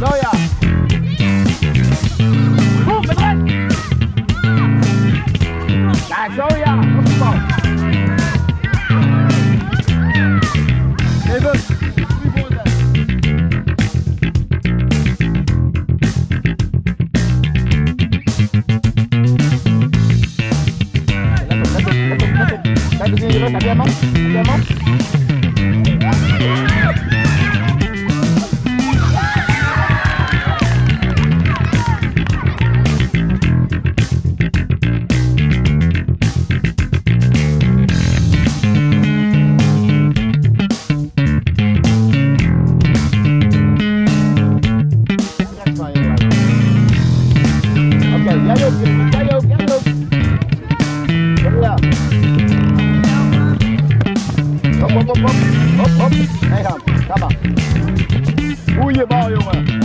So ja. Hop, hop, hop, hop. Hop, hop. Ga maar. Goeie bal, jongen.